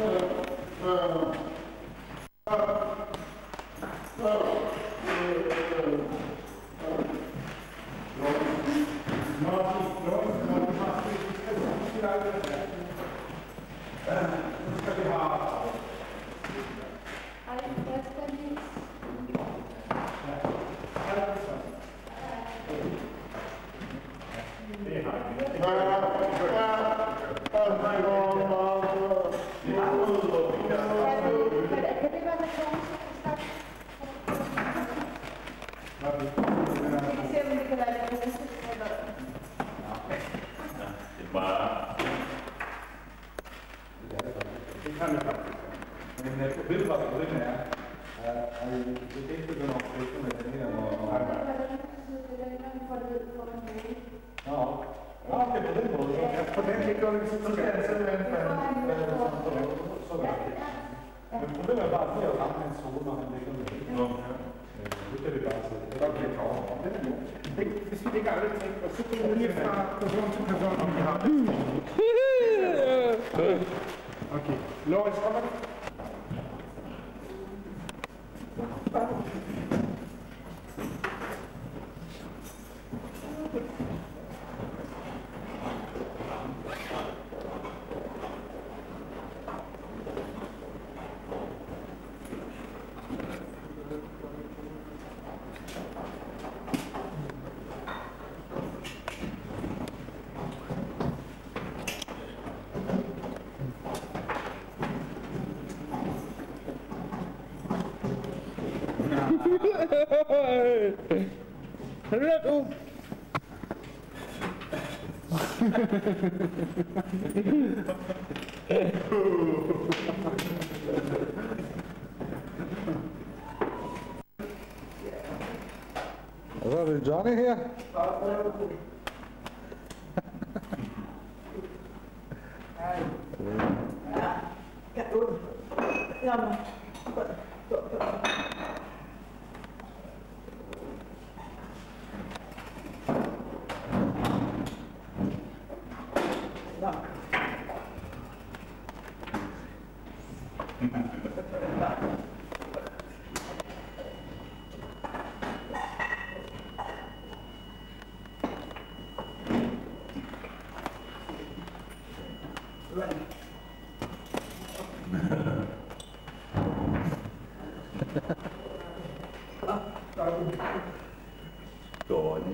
Thank you. Problemet er bare, at det er jo ramt hans hoved, når han ligger med det. Det kan vi bare se. Det er godt, at Hvis vi ligger alle ting, og så går vi lige fra person til person, om vi har det. Okay. Loris, kommer du? Hello. Is that Johnny here? Yeah. 啊，大姑，多呢。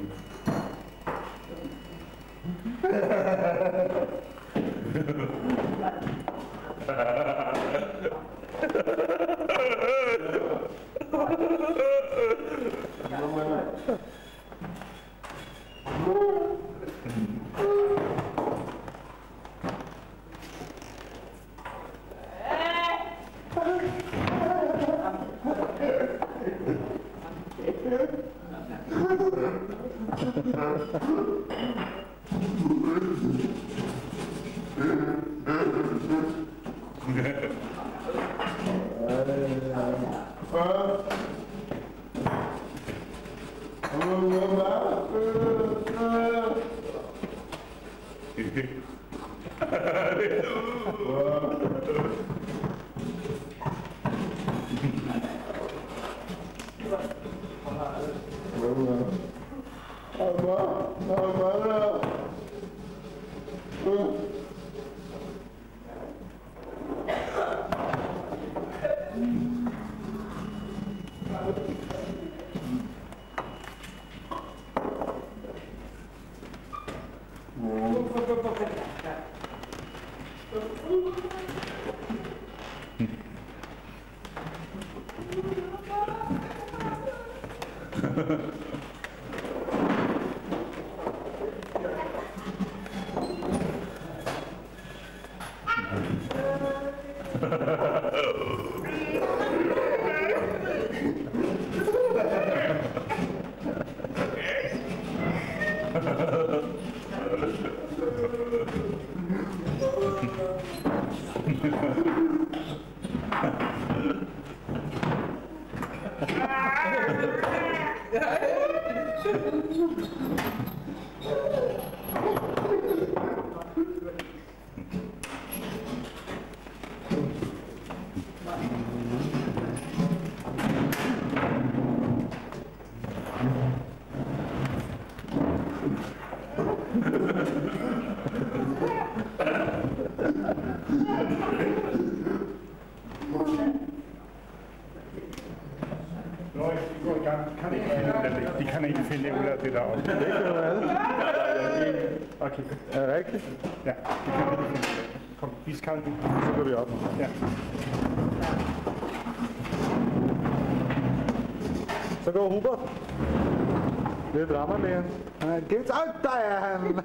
تدري عمل ايه؟ انت بتقطع يا عم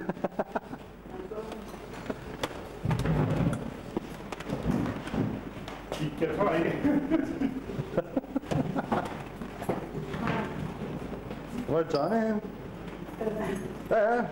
What's on him? Uh,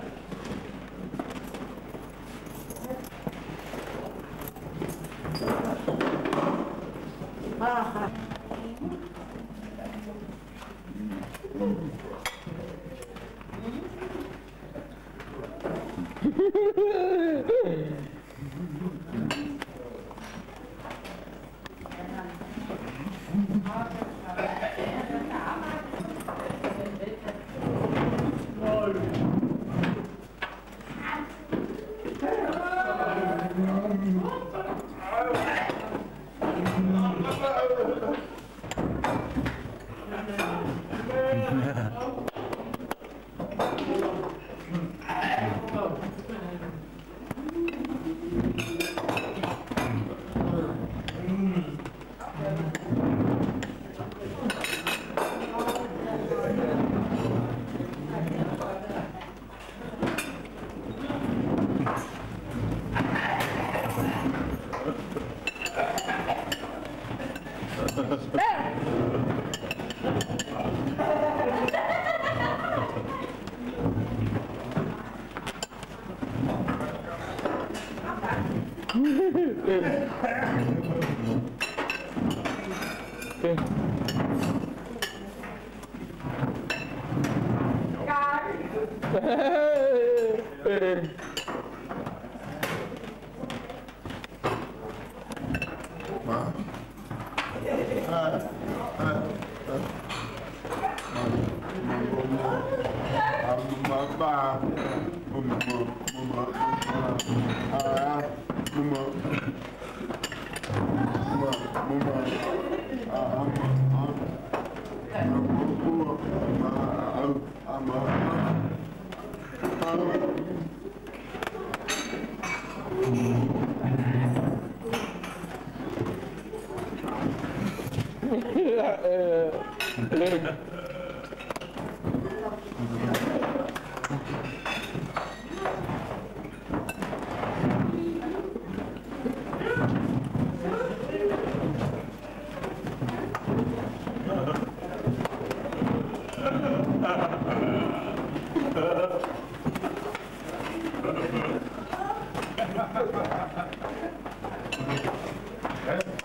Okay.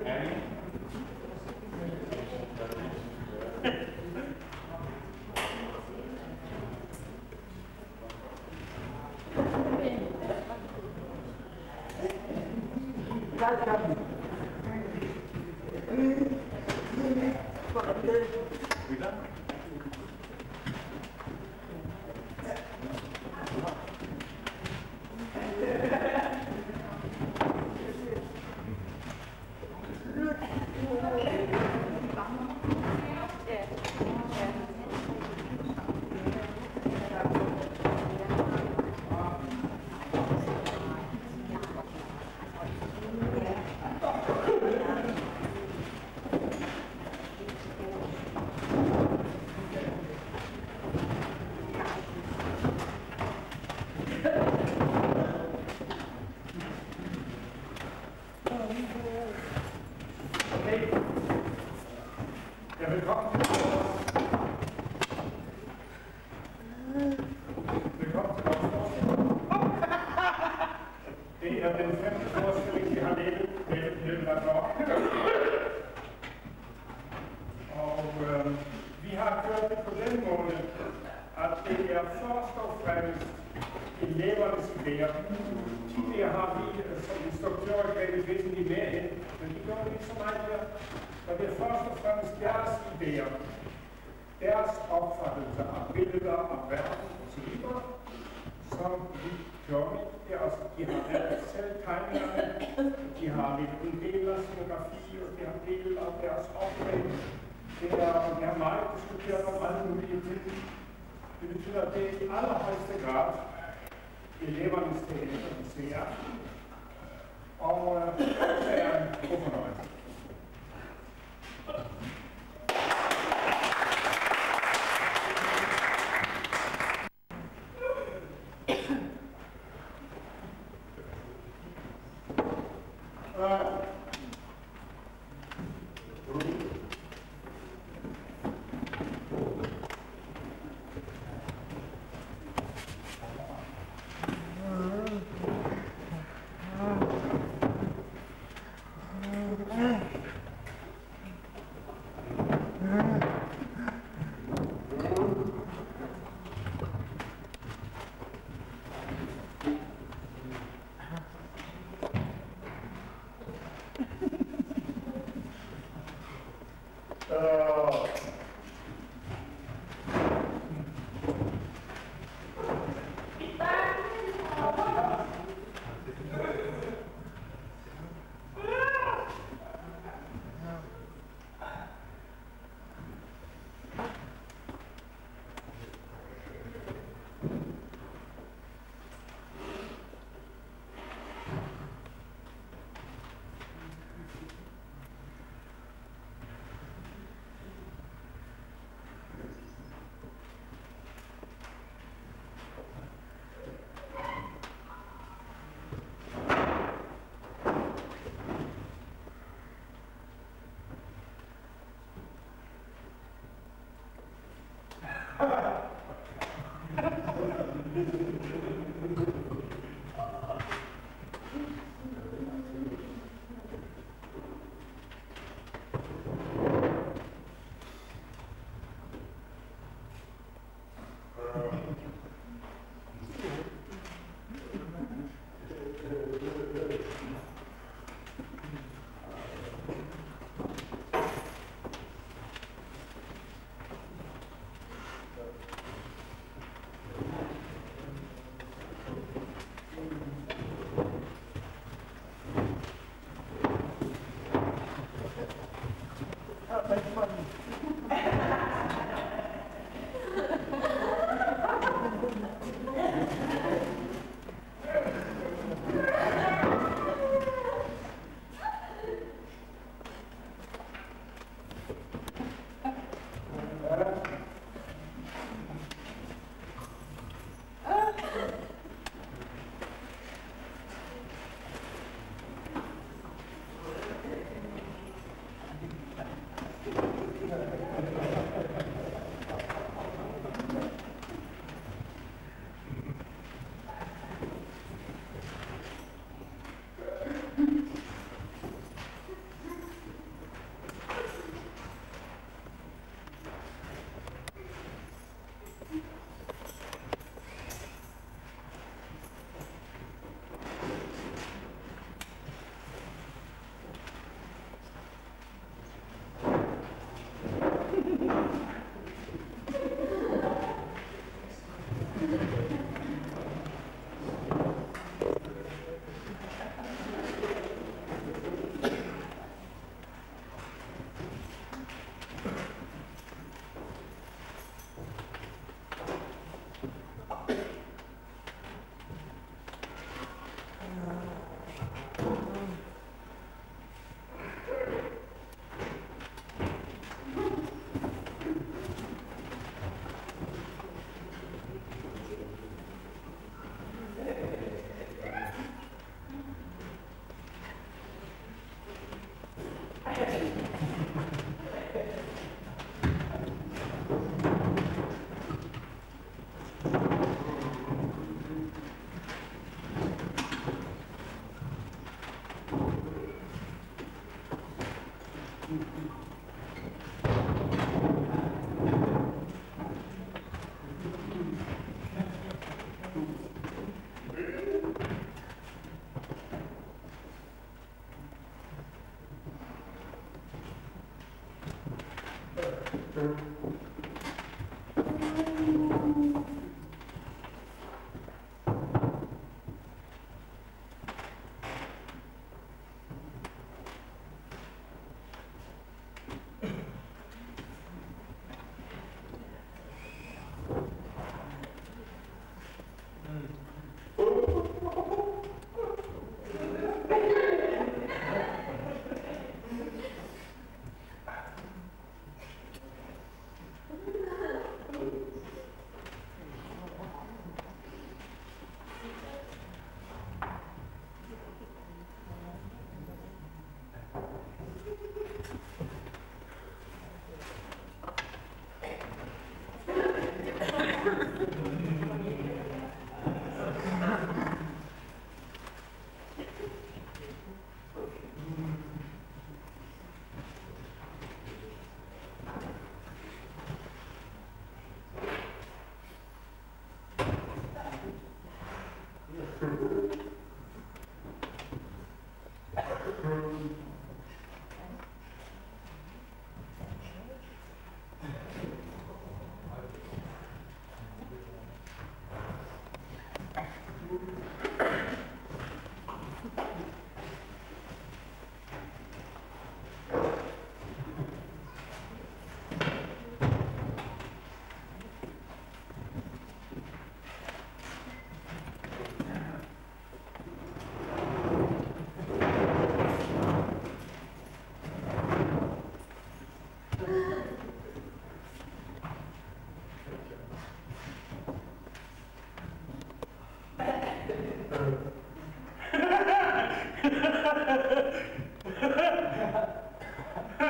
Amen. betyder det i allerhøjeste grad elevernes til at interessere og øh, det er en god fornøjelse.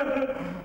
Ha ha ha!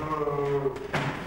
Oh.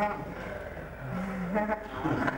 Ha ha ha.